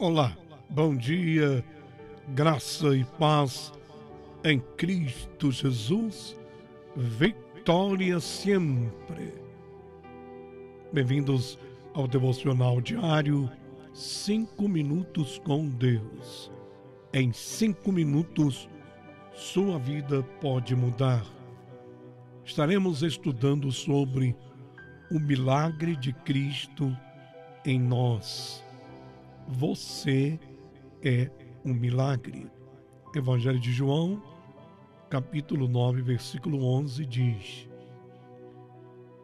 Olá, bom dia, graça e paz em Cristo Jesus, vitória sempre. Bem-vindos ao devocional diário Cinco Minutos com Deus. Em cinco minutos, sua vida pode mudar. Estaremos estudando sobre o milagre de Cristo em nós você é um milagre. Evangelho de João, capítulo 9, versículo 11 diz: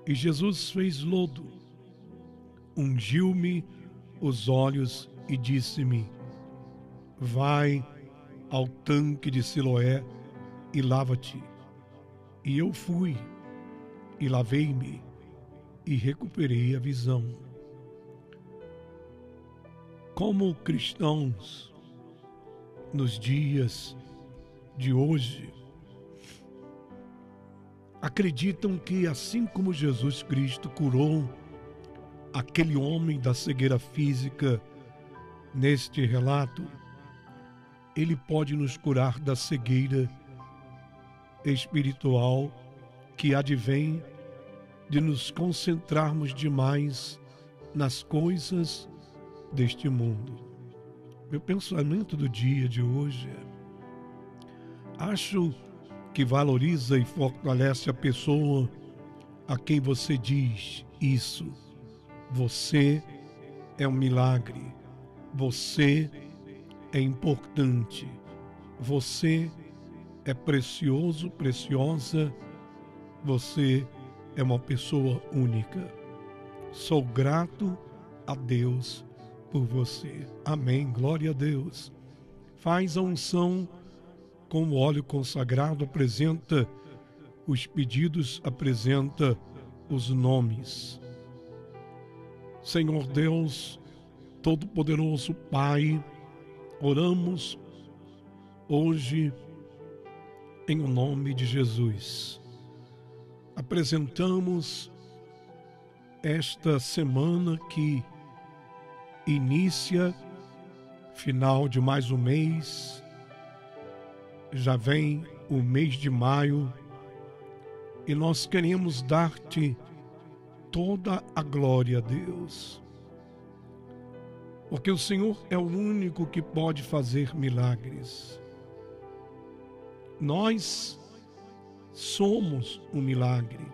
E Jesus fez lodo, ungiu-me os olhos e disse-me: Vai ao tanque de Siloé e lava-te. E eu fui e lavei-me e recuperei a visão como cristãos, nos dias de hoje, acreditam que assim como Jesus Cristo curou aquele homem da cegueira física neste relato, ele pode nos curar da cegueira espiritual que advém de nos concentrarmos demais nas coisas deste mundo. Meu pensamento do dia de hoje é: acho que valoriza e fortalece a pessoa a quem você diz isso. Você é um milagre. Você é importante. Você é precioso, preciosa. Você é uma pessoa única. Sou grato a Deus por você. Amém. Glória a Deus. Faz a unção com o óleo consagrado, apresenta os pedidos, apresenta os nomes. Senhor Deus, Todo-Poderoso Pai, oramos hoje em o nome de Jesus. Apresentamos esta semana que inicia, final de mais um mês, já vem o mês de maio e nós queremos dar-te toda a glória a Deus. Porque o Senhor é o único que pode fazer milagres. Nós somos um milagre.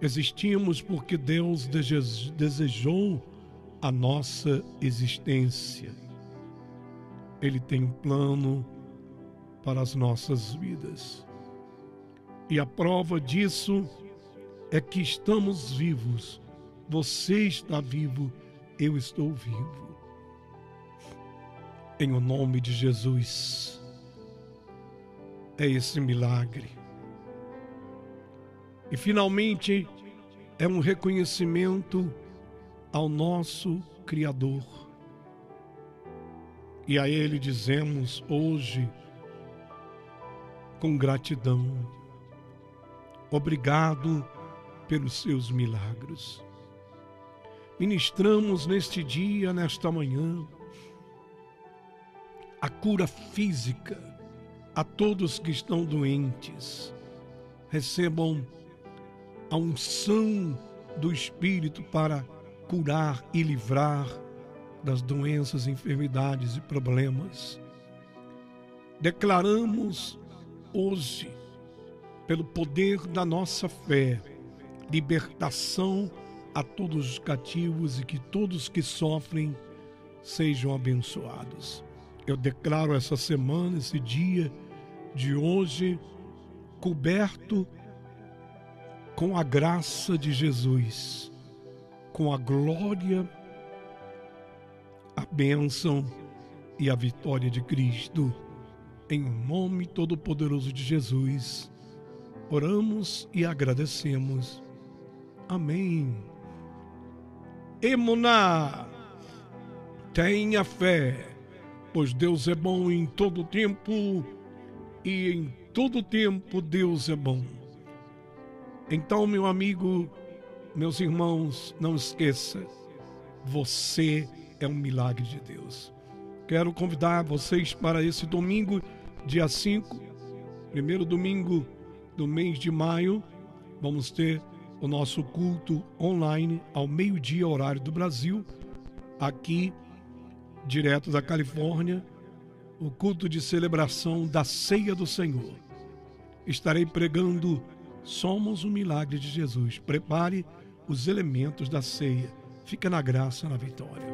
Existimos porque Deus desejou a nossa existência. Ele tem um plano para as nossas vidas. E a prova disso é que estamos vivos. Você está vivo, eu estou vivo. Em o nome de Jesus. É esse milagre. E finalmente é um reconhecimento ao nosso Criador. E a Ele dizemos hoje, com gratidão, obrigado pelos seus milagres. Ministramos neste dia, nesta manhã, a cura física a todos que estão doentes. Recebam a unção do Espírito para curar e livrar das doenças, enfermidades e problemas. Declaramos hoje, pelo poder da nossa fé, libertação a todos os cativos e que todos que sofrem sejam abençoados. Eu declaro essa semana, esse dia de hoje, coberto com a graça de Jesus com a glória, a bênção e a vitória de Cristo. Em nome todo-poderoso de Jesus, oramos e agradecemos. Amém. Emuná, tenha fé, pois Deus é bom em todo tempo e em todo tempo Deus é bom. Então, meu amigo, meus irmãos, não esqueça, você é um milagre de Deus. Quero convidar vocês para esse domingo, dia 5, primeiro domingo do mês de maio, vamos ter o nosso culto online ao meio-dia, horário do Brasil, aqui, direto da Califórnia, o culto de celebração da Ceia do Senhor. Estarei pregando Somos o milagre de Jesus. Prepare os elementos da ceia. Fica na graça, na vitória.